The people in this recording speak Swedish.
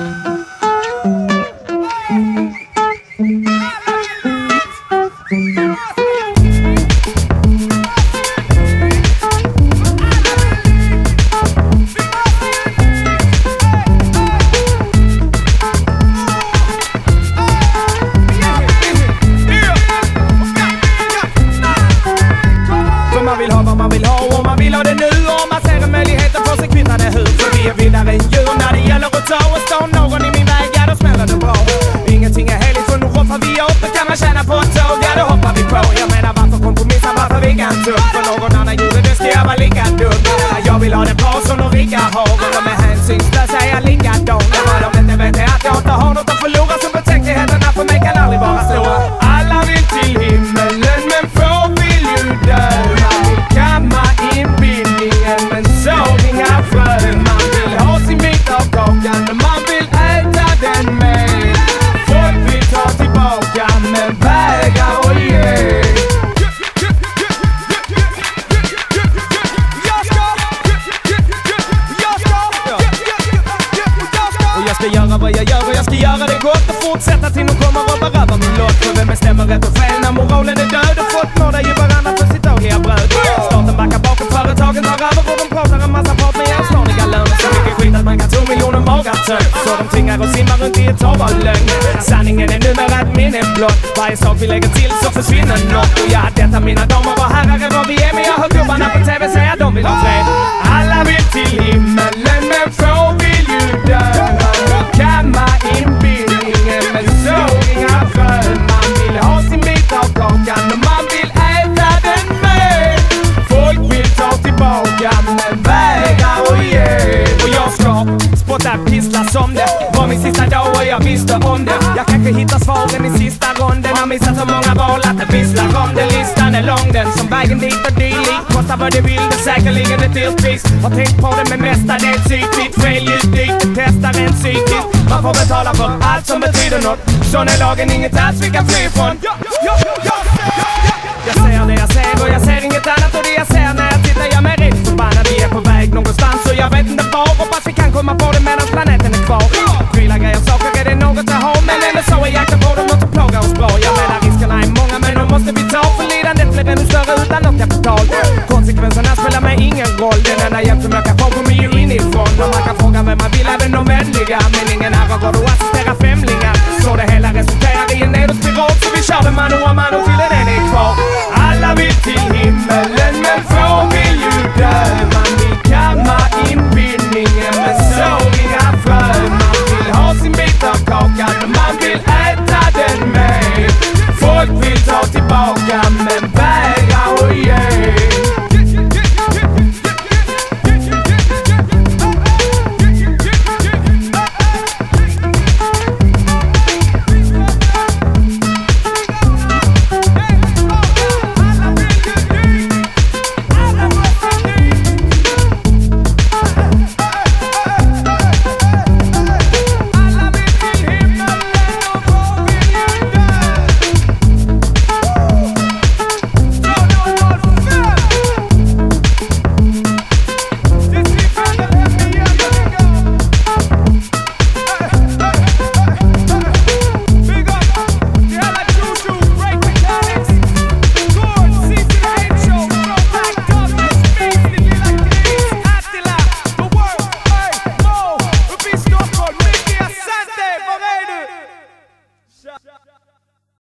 För man vill ha vad man vill ha och man vill ha det nu. Och man ser en möjlighet att få sig kvitt det hur För vi är vildare än hänsynslösa är jag likadan Ja, vad de inte ska göra vad jag gör och jag ska göra det gott och fortsätta till de kommer och berövar min lott. För vem bestämmer rätt och fel? När moralen är död och folk nådar ju varandra för sitt dagliga bröd. Staten backar bakom, företagen tar över och de pratar en massa prat med jämnsnåriga löner Så mycket skit att man kan tro miljoner magar tömt Så de tvingar och simmar runt i ett hav av lögn. Sanningen är numera ett minne blott. Varje sak vi lägger till så försvinner något. Och ja, detta mina damer och herrar är Här pissla som det. Var min sista dag och jag visste om det. Jag kanske hittar svaren i sista ronden. Har missat så många val att det visslar om det. Listan är lång. Den som vägen dit och dylikt. Kostar vad det vill, det säkerligen ett dyrt pris. Har tänkt på det men mestadels ytligt Fel ljud dyrt, det testar en psykiskt Man får betala för allt som betyder något. Sån är lagen, inget alls vi kan fly ifrån jag ser det jag ser och jag ser inget annat. Och det jag ingen roll. Den enda hjälp som jag kan få kommer ju inifrån. Och man kan fråga vem man vill, även de vänliga. Men